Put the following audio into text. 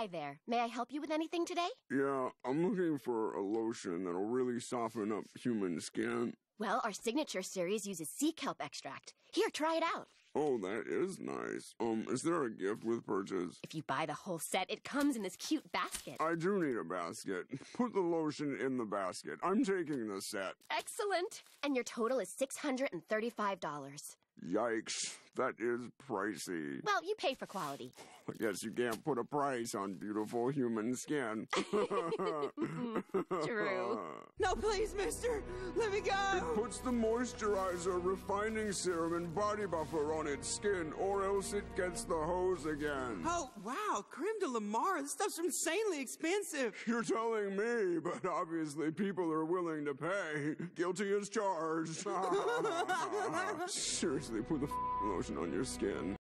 Hi there. May I help you with anything today? Yeah, I'm looking for a lotion that'll really soften up human skin. Well, our signature series uses sea kelp extract. Here, try it out. Oh, that is nice. Um, is there a gift with purchase? If you buy the whole set, it comes in this cute basket. I do need a basket. Put the lotion in the basket. I'm taking the set. Excellent. And your total is $635. Yikes, that is pricey. Well, you pay for quality. I guess you can't put a price on beautiful human skin. True. No, please, mister! Let me go! It puts the moisturizer, refining serum, and body buffer on its skin, or else it gets the hose again. Oh, wow, creme de la Mer. This stuff's insanely expensive. You're telling me, but obviously people are willing to pay. Guilty as charged. Seriously, put the f- lotion on your skin.